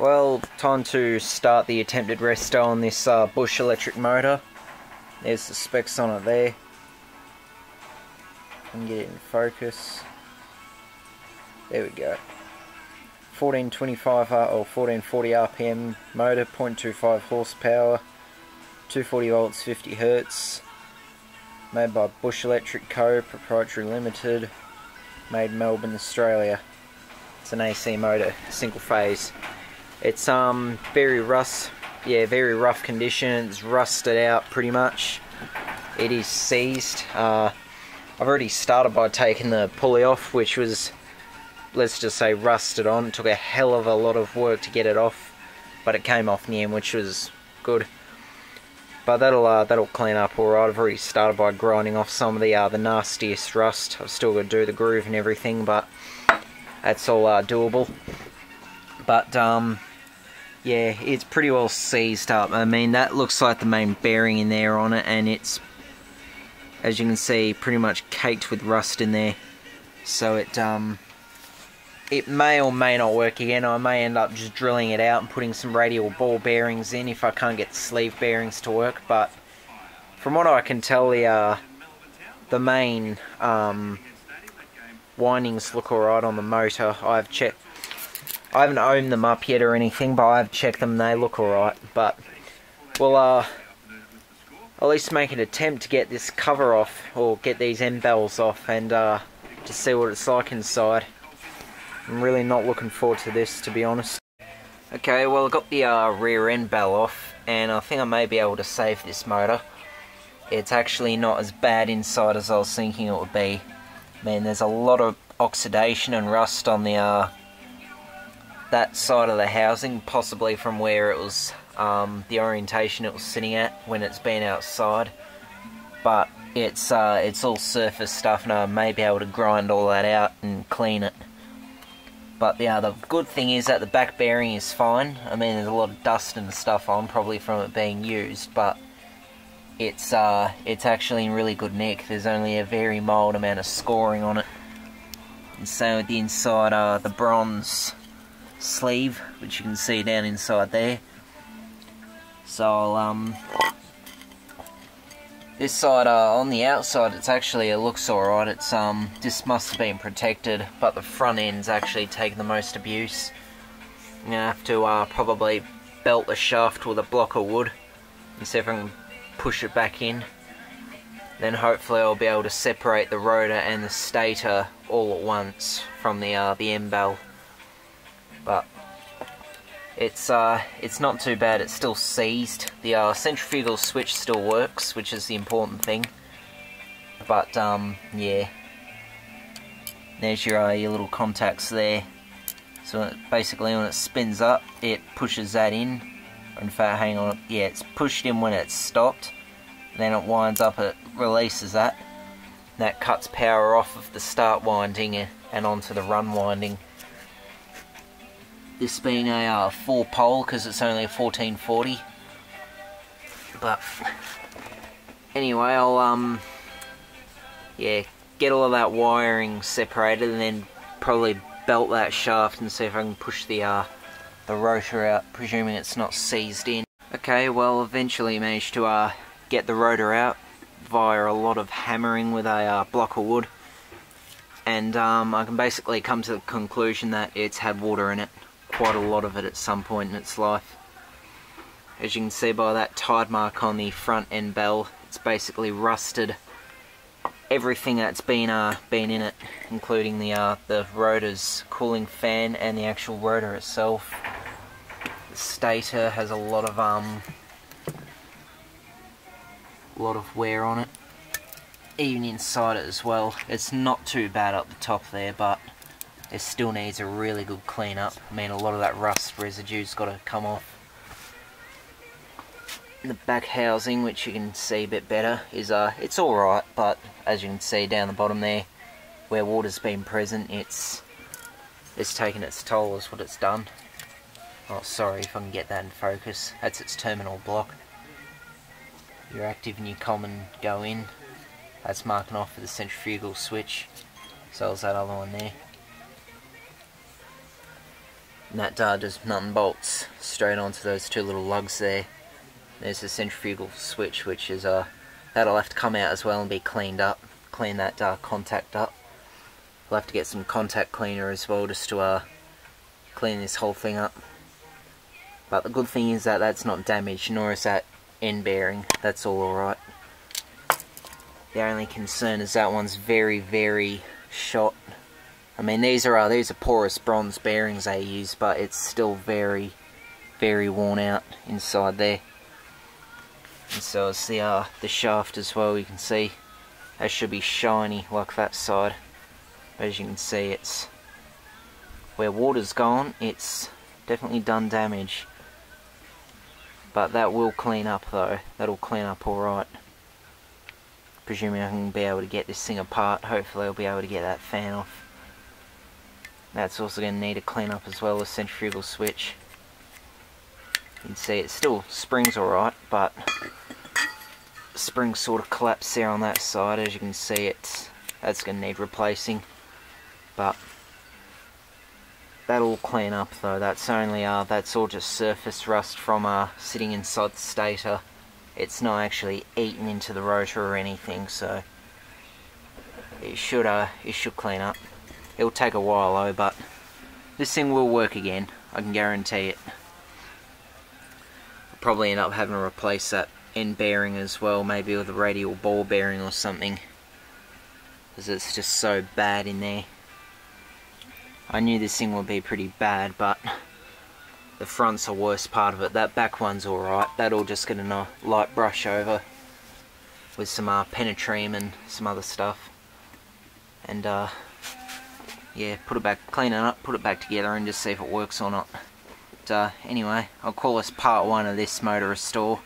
Well, time to start the attempted resto on this uh, Busch electric motor. There's the specs on it there. And get it in focus. There we go. 1425 or 1440 RPM motor, 0.25 horsepower, 240 volts, 50 hertz. Made by Busch Electric Co. Proprietary Limited. Made Melbourne, Australia. It's an AC motor, single phase. It's um very rust, yeah, very rough condition. It's rusted out pretty much. It is seized. Uh, I've already started by taking the pulley off, which was, let's just say, rusted on. It took a hell of a lot of work to get it off, but it came off in the end, which was good. But that'll uh, that'll clean up alright. I've already started by grinding off some of the uh, the nastiest rust. I've still got to do the groove and everything, but that's all uh, doable. But um, yeah, it's pretty well seized up. I mean, that looks like the main bearing in there on it, and it's, as you can see, pretty much caked with rust in there. So it, um, it may or may not work again. I may end up just drilling it out and putting some radial ball bearings in if I can't get sleeve bearings to work. But from what I can tell, the, uh, the main um, windings look alright on the motor. I've checked I haven't owned them up yet or anything, but I've checked them. They look alright. But we'll uh, at least make an attempt to get this cover off, or get these end bells off, and uh, to see what it's like inside. I'm really not looking forward to this, to be honest. Okay, well I got the uh, rear end bell off, and I think I may be able to save this motor. It's actually not as bad inside as I was thinking it would be. Man, there's a lot of oxidation and rust on the uh, that side of the housing, possibly from where it was um, the orientation it was sitting at when it's been outside. But it's uh, it's all surface stuff, and I may be able to grind all that out and clean it. But yeah, the good thing is that the back bearing is fine. I mean, there's a lot of dust and stuff on, probably from it being used, but it's uh, it's actually in really good nick. There's only a very mild amount of scoring on it. And same with the inside, uh, the bronze sleeve, which you can see down inside there. So I'll, um, this side uh, on the outside, it's actually it looks alright. It's um, this must have been protected, but the front end's actually taken the most abuse. I'm gonna have to uh, probably belt the shaft with a block of wood and see if I can push it back in. Then hopefully I'll be able to separate the rotor and the stator all at once from the uh, the end bell but it's uh, it's not too bad. It's still seized. The uh, centrifugal switch still works, which is the important thing. But um, yeah, there's your uh, your little contacts there. So it, basically, when it spins up, it pushes that in. In fact, hang on, yeah, it's pushed in when it's stopped. Then it winds up, it releases that. That cuts power off of the start winding and onto the run winding. This being a uh, four pole because it's only a 1440. But anyway, I'll um yeah get all of that wiring separated and then probably belt that shaft and see if I can push the uh the rotor out, presuming it's not seized in. Okay, well eventually managed to uh get the rotor out via a lot of hammering with a uh, block of wood and um, I can basically come to the conclusion that it's had water in it quite a lot of it at some point in its life. As you can see by that tide mark on the front end bell, it's basically rusted everything that's been uh, been in it, including the uh, the rotor's cooling fan and the actual rotor itself. The stator has a lot of um, a lot of wear on it, even inside it as well. It's not too bad up the top there, but it still needs a really good clean up. I mean, a lot of that rust residue's got to come off. The back housing, which you can see a bit better, is uh, it's alright, but as you can see down the bottom there, where water's been present, it's it's taken its toll is what it's done. Oh, sorry if I can get that in focus. That's its terminal block. Your active and your common go in. That's marking off for the centrifugal switch. So is that other one there. That uh, just nut and bolts straight onto those two little lugs there. There's the centrifugal switch which is uh, that'll have to come out as well and be cleaned up. Clean that uh, contact up. We'll have to get some contact cleaner as well just to uh, clean this whole thing up. But the good thing is that that's not damaged, nor is that end bearing. That's all alright. The only concern is that one's very, very shot. I mean, these are uh, these are porous bronze bearings they use, but it's still very, very worn out inside there. And so it's the uh, the shaft as well. You can see that should be shiny like that side. As you can see, it's where water's gone. It's definitely done damage. But that will clean up though. That'll clean up alright presuming I can be able to get this thing apart. Hopefully I'll be able to get that fan off. That's also going to need a clean up as well, the centrifugal switch. You can see it still springs alright, but spring sort of collapsed there on that side. As you can see, it's that's going to need replacing. But that'll clean up though. That's only uh, that's all just surface rust from uh, sitting inside the stator it's not actually eaten into the rotor or anything so it should uh it should clean up it'll take a while though but this thing will work again I can guarantee it I'll probably end up having to replace that end bearing as well maybe with a radial ball bearing or something because it's just so bad in there I knew this thing would be pretty bad but the front's the worst part of it. That back one's alright. That'll just get a light brush over with some uh, and some other stuff. And uh, yeah, put it back, clean it up, put it back together and just see if it works or not. But uh, anyway, I'll call this part one of this motor restore.